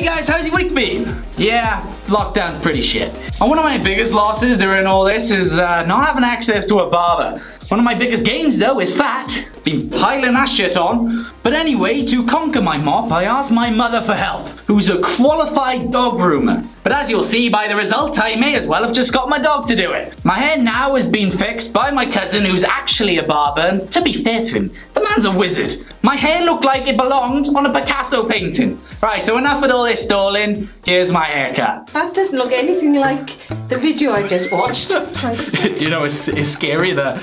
Hey guys, how's your week been? Yeah, lockdown's pretty shit. And one of my biggest losses during all this is uh, not having access to a barber. One of my biggest gains though is fat. Been piling that shit on. But anyway, to conquer my mop, I asked my mother for help, who's a qualified dog groomer. But as you'll see by the result, I may as well have just got my dog to do it. My hair now has been fixed by my cousin who's actually a barber, and to be fair to him, the man's a wizard. My hair looked like it belonged on a Picasso painting. Right, so enough with all this stalling, here's my haircut. That doesn't look anything like the video I just watched. Do you know it's, it's scary that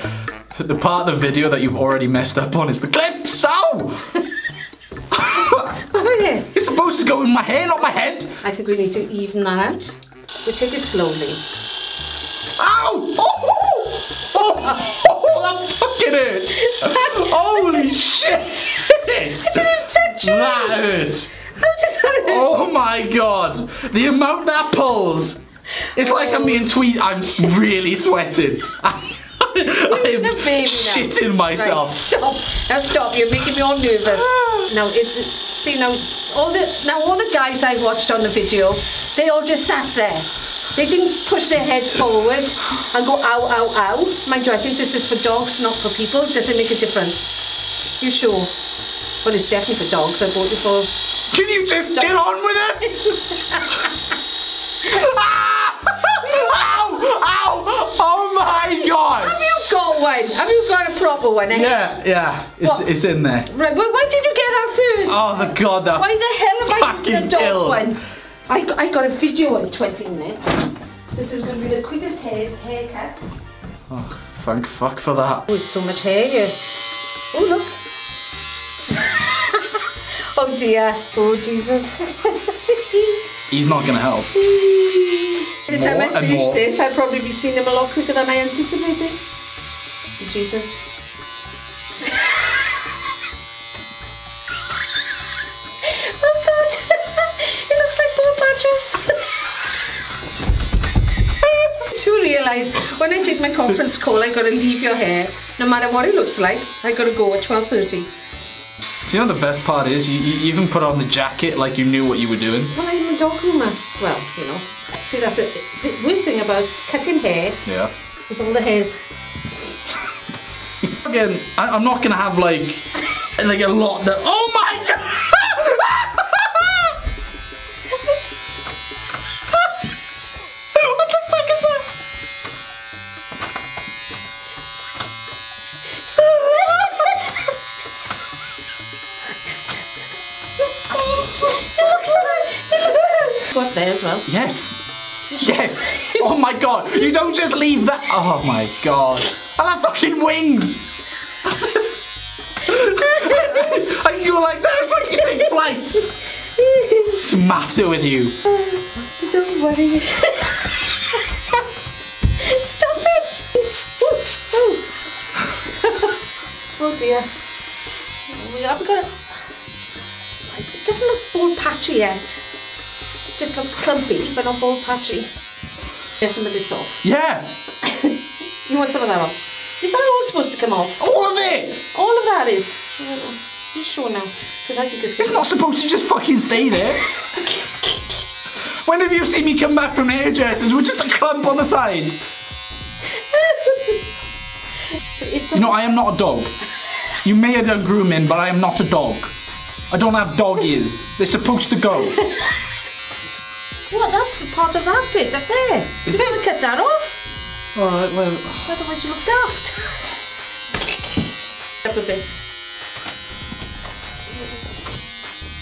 the part of the video that you've already messed up on is the clip. So Oh yeah. it's supposed to go in my hair, not my head. I think we need to even that out. We take it slowly. Ow! Oh, oh, oh, that fucking hurt. Holy shit! I didn't touch you. That hurt. How does that hurt? Oh my god! The amount that pulls! It's like I'm being tweet. I'm really sweating. I'm the baby now. shitting myself. Right, stop. Now stop. You're making me all nervous. now, it, see now, all the now all the guys I watched on the video, they all just sat there. They didn't push their head forward and go ow, ow, ow. Mind you, I think this is for dogs, not for people. Does it make a difference? You sure? Well, it's definitely for dogs. I bought it for. Can you just get on with it? Oh my god! Have you got one? Have you got a proper one? eh? Yeah, yeah, it's, What? it's in there. Right. Well, why did you get that first? Oh the god, that Why the hell am I using a dog killed. one? I, got- I got a video in 20 minutes. This is going to be the quickest hair, haircut. Oh, thank fuck for that. Oh, so much hair here. Oh, look. oh, dear. Oh, Jesus. He's not gonna help. By the time I finish more. this, I'll probably be seeing him a lot quicker than I anticipated. Jesus. oh, God. it looks like ball patches. to realise when I take my conference call, I gotta leave your hair. No matter what it looks like, I gotta go at 12.30. So you know the best part is you, you even put on the jacket like you knew what you were doing. Well, dog groomer. Well, you know. See, that's the, the worst thing about cutting hair Yeah. is all the hairs. Again, I, I'm not gonna have like like a lot that. Oh Got there as well. Yes. Yes. Oh my god. You don't just leave that. Oh my god. And that fucking wings. I can go like that. Fucking take flight. Smatter with you. Don't worry. Stop it! Oh, oh dear. We haven't got. It doesn't look ball patchy yet. Just looks clumpy, but not ball patchy. Get some of this off. Yeah. You want some of that off? Is that all supposed to come off? All of it. All of that is. You sure now? Because I think it's. It's not supposed to just fucking stay there. When have you seen me come back from hairdressers with just a clump on the sides? Know, I am not a dog. You may have done grooming, but I am not a dog. I don't have dog ears. They're supposed to go. What? That's the part of that bit up there. Is you it? cut that off. Alright, well. Otherwise you look daft. Up a bit.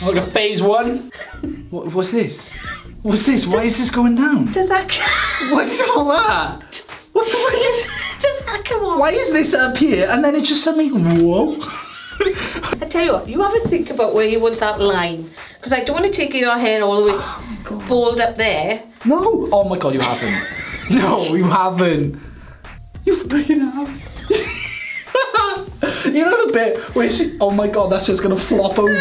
Oh, look at phase one. What, what's this? What's this? Why is this going down? Does that What is all that? What the fuck is? does that come on? Why is this up here and then it just suddenly whoa? I tell you what, you have a think about where you want that line. Because I don't want to take your hair all the way bald up there. No. Oh my god, you haven't. No, you haven't. You have. you know the bit where she. Oh my god, that's just gonna flop over.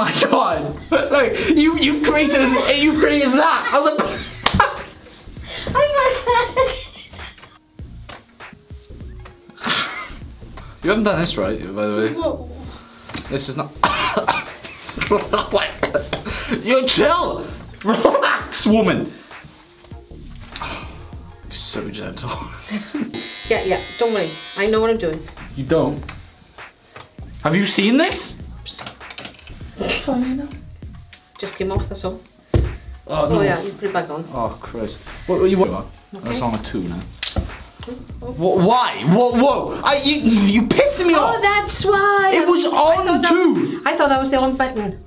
My god! Look, you you've created you've created that. on the- oh You haven't done this right, by the way. Whoa. This is not. you chill. Relax, woman. You're so gentle. Yeah, yeah, don't worry. I know what I'm doing. You don't. Have you seen this? Just came off, that's all. Oh, no. Oh yeah, you put it back on. Oh Christ. What, what you what? That's on a two now. Wha- why? Whoa, whoa! I, you, you pissing me Oh, off. that's why. It was I thought on that was- I thought that was the on button.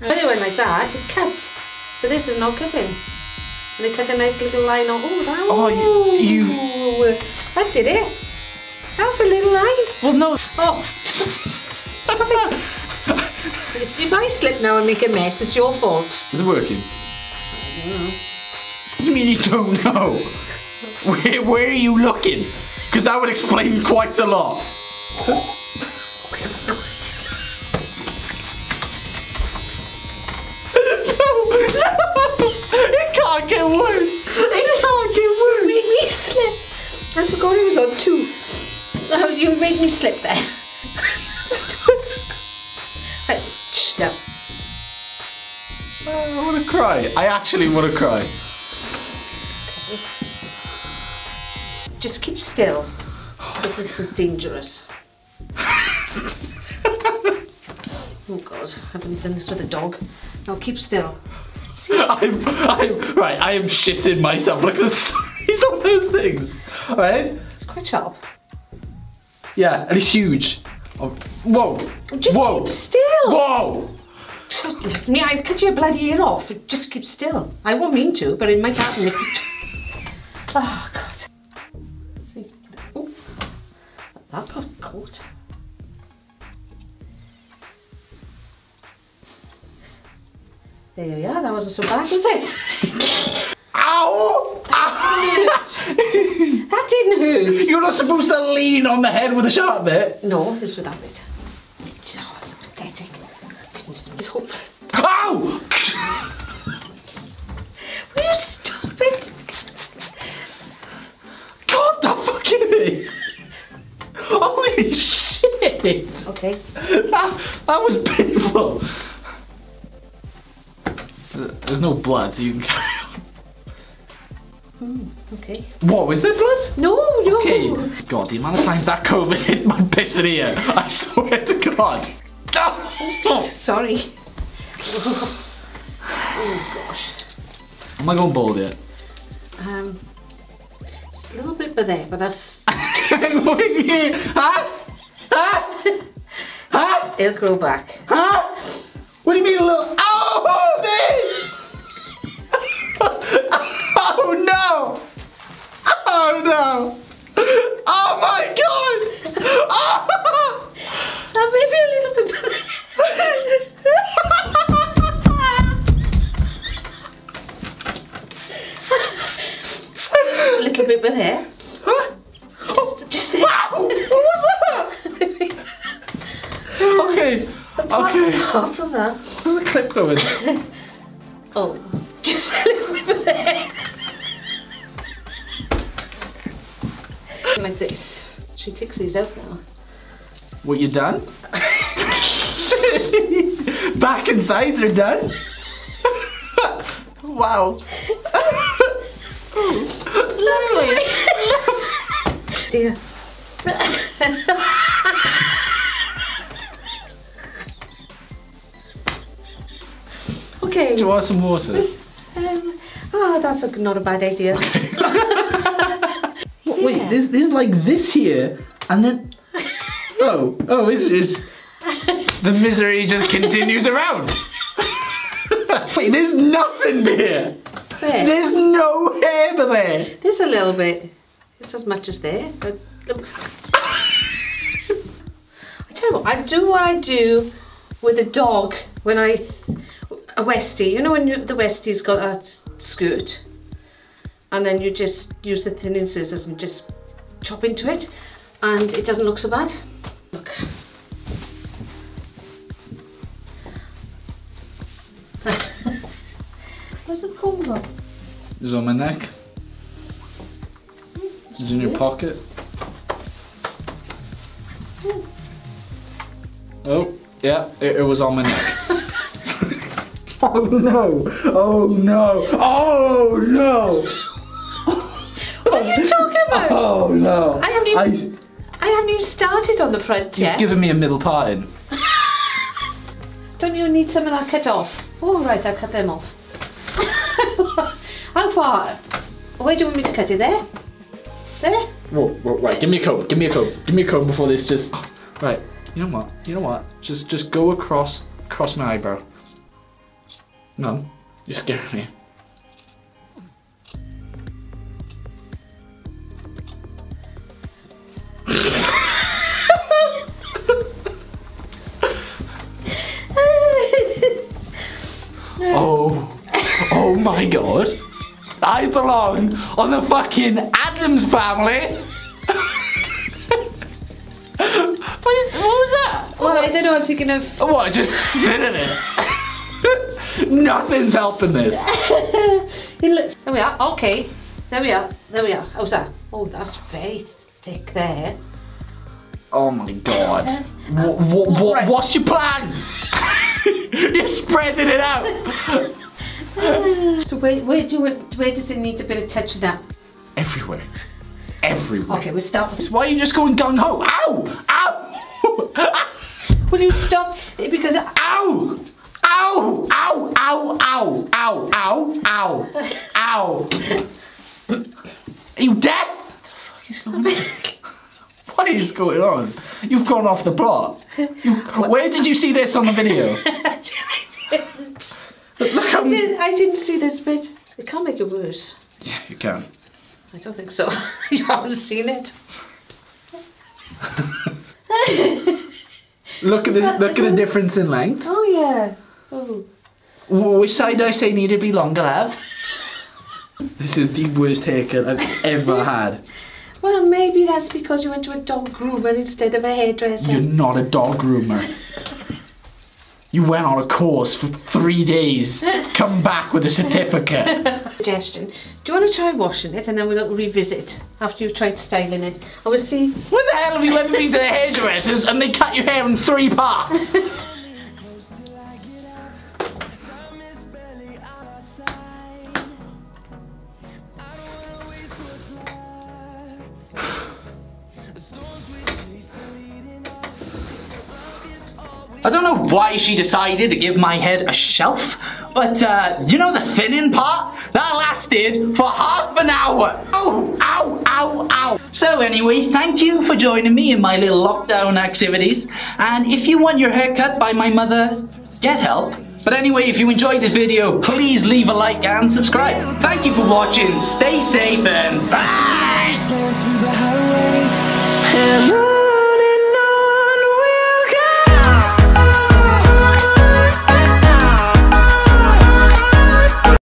When it went like that, it cut. So this is not cutting. And they cut a nice little line on. Oh, that. Oh, you- you. That did it. That's a little line. Well, no. Oh, I slip now and make a mess, it's your fault. Is it working? You mean you don't know? Where, where are you looking? Because that would explain quite a lot. no, no, it can't get worse. It can't get worse. Made me slip. I forgot it was on two. Oh, you made me slip there. I want to cry. I actually want to cry. Just keep still. Because this is dangerous. oh god, I've only done this with a dog. Now keep still. I'm, I'm right. I am shitting myself. Look at the size of those things. All right. It's quite sharp. Yeah, and it's huge. Oh, whoa. Just whoa. keep still. Whoa. Goodness me, I'd cut your bloody ear off. Just keep still. I won't mean to, but it might happen if you... Oh, God. See? Oh, that got caught. There we are. That wasn't so bad, was it? Ow! That didn't hurt. You're not supposed to lean on the head with a sharp bit. No, it was with that bit. God, that fucking hurts. Holy shit! Okay. That, that was painful. There's no blood, so you can carry on. Okay. What, was there blood? No, no. Okay. God, the amount of times that comb has hit my piss in here. I swear to God. Oh, Sorry. oh gosh. Am I going bald yet? Um, it's a little bit by there, but that's huh? Huh? Huh? it'll grow back. Huh? What do you mean a little? Oh, there! oh no! Oh no! Oh my god! Oh! Now maybe a little bit by there. a little bit by there. Huh? Just, just there. Wow! What was that? Okay, okay. Of that. Where's the clip going? Oh, just a little bit there. like this. She takes these out now. What, you done? Back and sides are done? wow. Lovely. Dear. Okay. Do you want some water? This, um, oh, that's a, not a bad idea. What, Wait, Yeah. there's, there's like this here, and then. Oh, oh, this is. The misery just continues around. Wait, there's nothing here. There. There's no hair there. There's a little bit. It's as much as there. But look. I tell you what, I do what I do with a dog when I th- a Westie. You know when you, the Westie's got that skirt? And then you just use the thinning scissors and just chop into it. And it doesn't look so bad. Look. Where's the comb go? It's on my neck. It's in your pocket. Hmm. Oh, yeah, it, it was on my neck. oh no! Oh no! Oh no! What are you talking about? Oh no! I haven't even, I, haven't even started on the front yet. You've yet. given me a middle parting. Don't you need some of that cut off? Oh, right, I'll cut them off. How far? Where do you want me to cut it? There? There? Whoa, whoa, right, give me a comb, give me a comb, give me a comb before this just... Right, you know what, you know what, just just go across, across my eyebrow. No, you're scaring me. Oh, oh my god. I belong on the fucking Addams family. what, is, what was that? Well, I don't know, I'm thinking of... Oh, what, just spinning it? Nothing's helping this. It looks... There we are, okay. There we are, there we are. How's that? Oh, that's very thick there. Oh my god. What, what, what, Right. What's your plan? You're spreading it out. So where, where, do you, where does it need a bit of touching up? Everywhere. Everywhere. Okay, we'll start. Why are you just going gung ho? Ow! Ow! Will you stop? Because... Ow! Ow! Ow! Ow! Ow! Ow! Ow! Ow! Ow! Are you deaf? What the fuck is going on? What is going on? You've gone off the plot. You, where did you see this on the video? I didn't. Look I, um, didn't, I didn't see this bit. It can't make it worse. Yeah, you can. I don't think so. you haven't seen it. Look at this. Look at the difference in length. Oh yeah. Oh. Which side do I say need to be longer, love? This is the worst haircut I've ever had. Well, maybe that's because you went to a dog groomer instead of a hairdresser. You're not a dog groomer. You went on a course for three days. Come back with a certificate. Suggestion. Do you want to try washing it and then we'll revisit after you've tried styling it? I will see. When the hell have you ever been to the hairdressers and they cut your hair in three parts? I don't know why she decided to give my head a shelf, but uh, you know the thinning part? That lasted for half an hour. Oh, ow, ow, ow. So anyway, thank you for joining me in my little lockdown activities. And if you want your hair cut by my mother, get help. But anyway, if you enjoyed this video, please leave a like and subscribe. Thank you for watching. Stay safe and bye.